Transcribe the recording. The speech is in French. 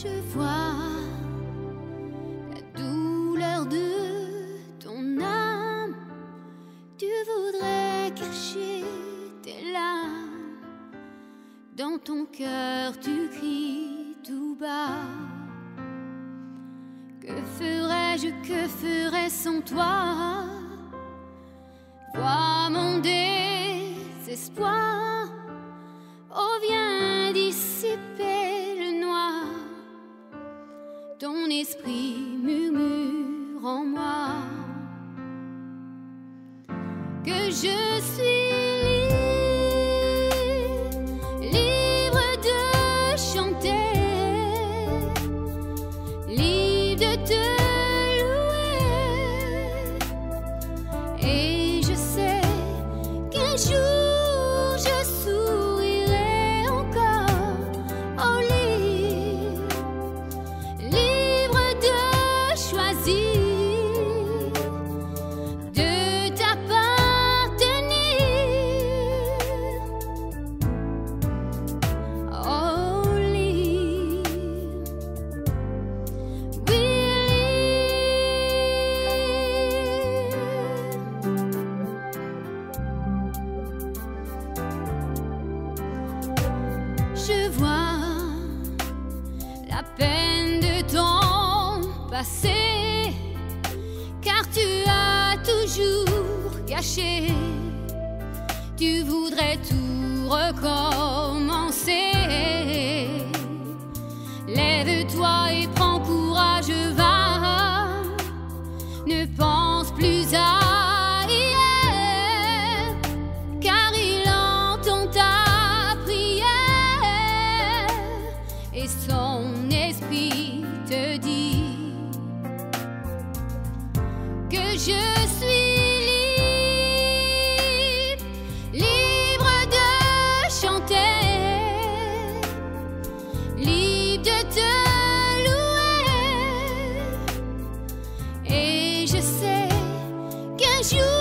je vois la douleur de ton âme. Tu voudrais cacher tes larmes. Dans ton cœur, tu cries tout bas. Que ferais-je, que ferais sans toi? Vois mon dé je suis. je vois la peine de ton passé, car tu as toujours gâché. Tu voudrais tout recommencer. as you